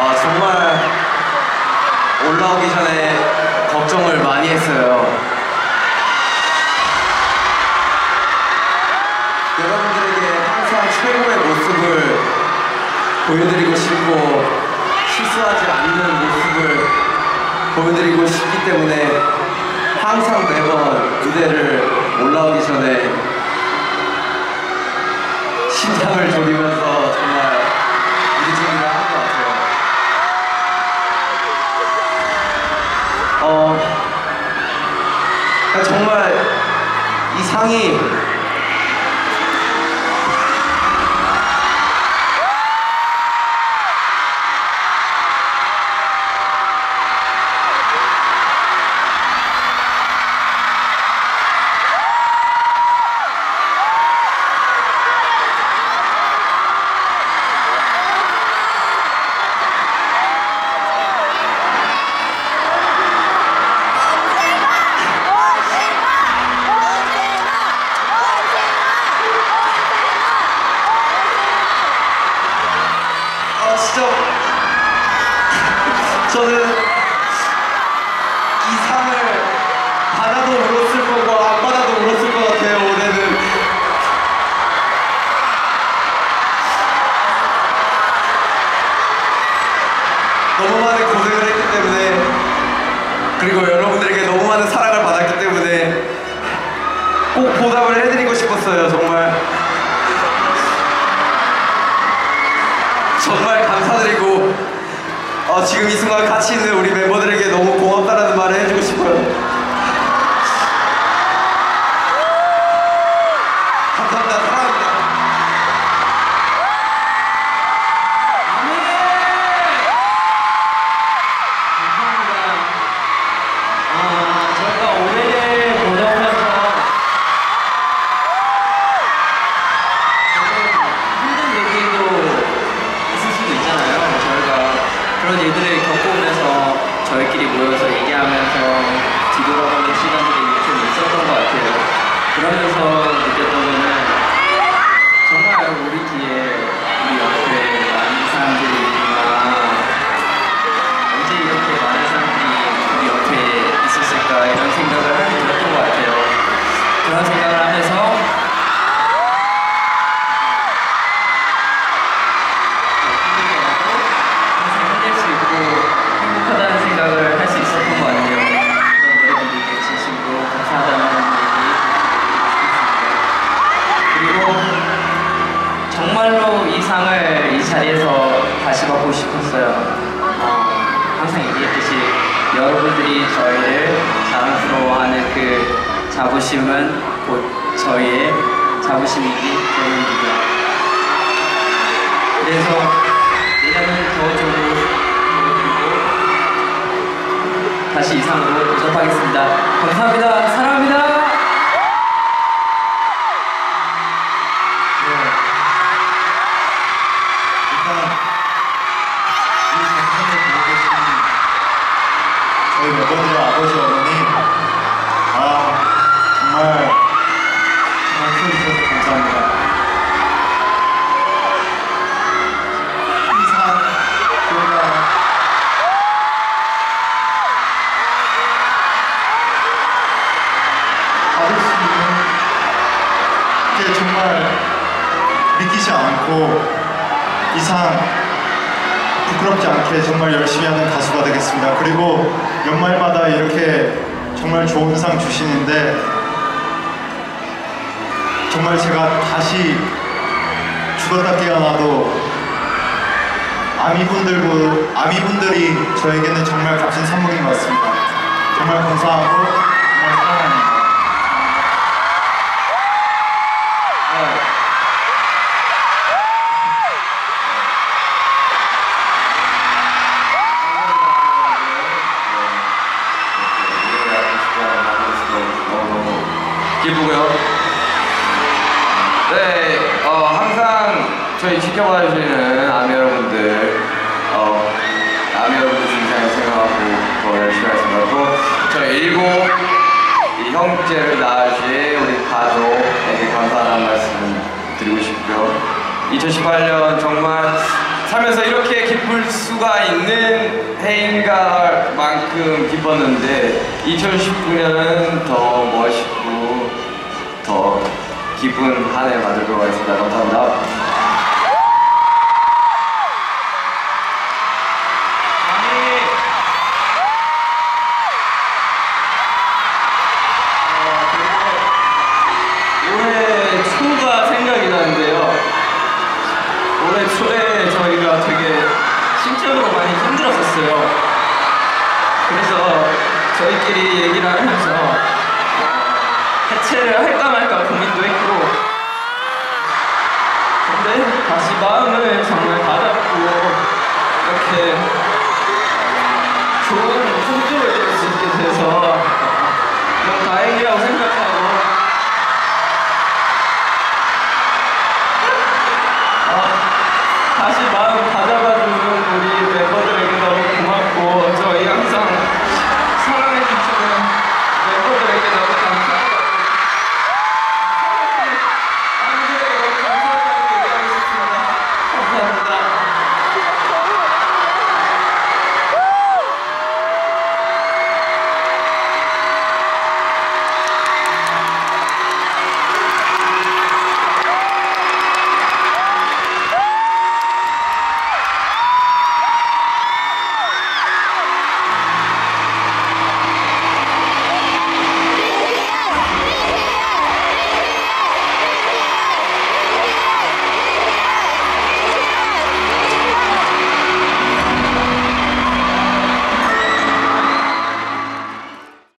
아, 정말 올라오기 전에 걱정을 많이 했어요. 여러분들에게 항상 최고의 모습을 보여드리고 싶고 실수하지 않는 모습을 보여드리고 싶기 때문에 항상 매번 무대를 올라오기 전에 심장을 졸이면서 이 상이 저는 이 상을 받아도 울었을 거고 안 받아도 울었을 것 같아요 올해는. 너무 많은 고생을 했기 때문에 그리고 여러분들에게 너무 많은 사랑을 받았기 때문에 꼭 보답을 해드리고 싶었어요 정말 지금 이 순간 같이 있는 우리 멤버들에게 너무 고맙다라는 저희끼리 모여서 얘기하면서 뒤돌아보는 시간들이 좀 있었던 것 같아요. 그러면서 여러분들이 저희를 자랑스러워하는 그 자부심은 곧 저희의 자부심이기 때문입니다. 그래서 내년은 더 좋은 보여드리고 다시 이 상으로 도전하겠습니다. 감사합니다. 사랑합니다. 않고 이상 부끄럽지 않게 정말 열심히 하는 가수가 되겠습니다. 그리고 연말마다 이렇게 정말 좋은 상 주시는데 정말 제가 다시 죽었다 깨어나도 아미분들고 아미분들이 저에게는 정말 값진 선물인 것 같습니다. 정말 감사하고 기쁘고요. 네, 어, 항상 저희 지켜봐 주시는 아미 여러분들, 어, 아미 여러분들 진상을 생각하고 더 열심히 하겠습니다. 또 저희 일곱 이 형제를 낳아주신 우리 가족에게 감사하다는 말씀 드리고 싶고요. 2018년 정말 살면서 이렇게 기쁠 수 수가 있는 해인가 만큼 기뻤는데 2019년은 더 멋있고 더 기쁜 한 해 만들도록 하겠습니다. 감사합니다. 많이 힘들었었어요. 그래서 저희끼리 얘기를 하면서 해체를 할까 이야기도 했고. 근데 다시 마음을 정말 다잡고 이렇게